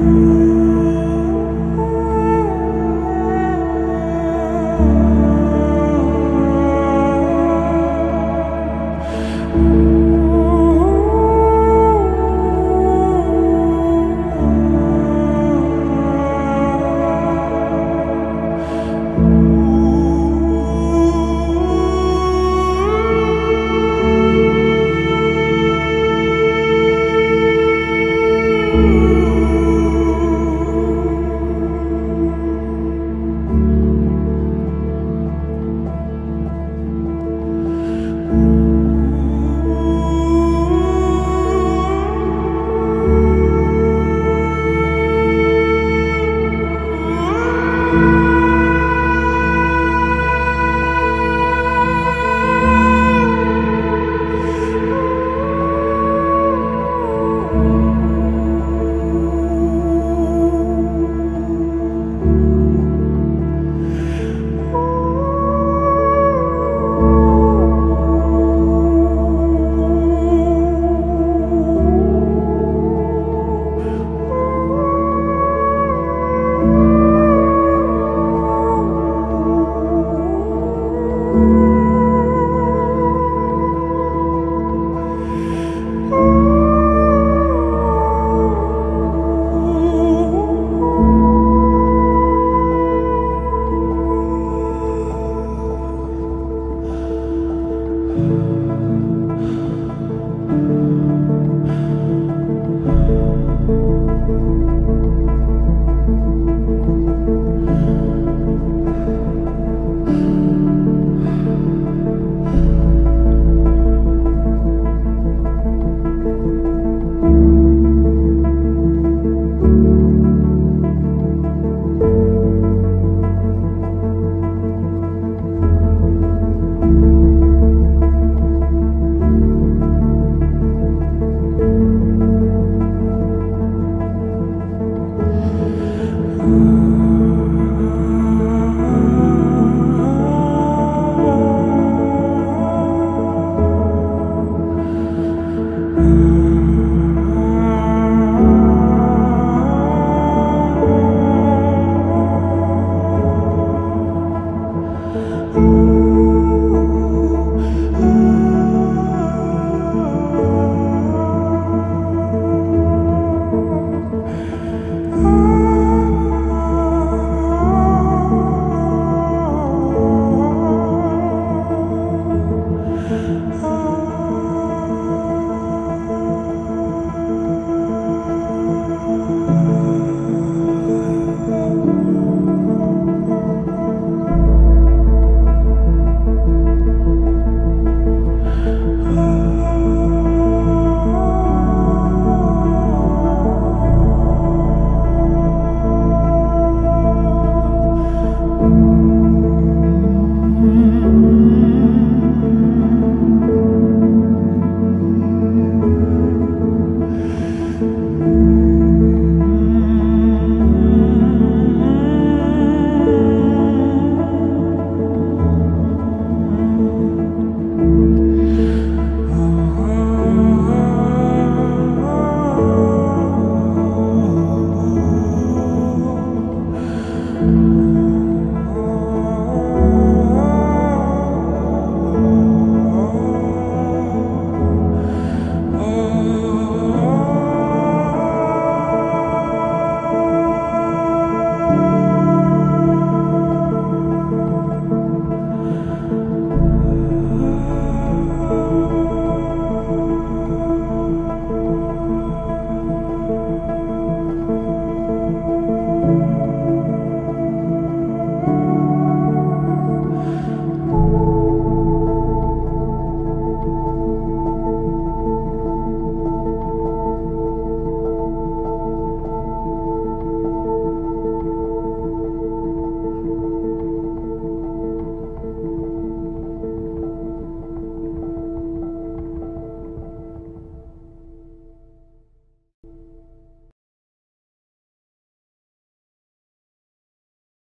you. Amen.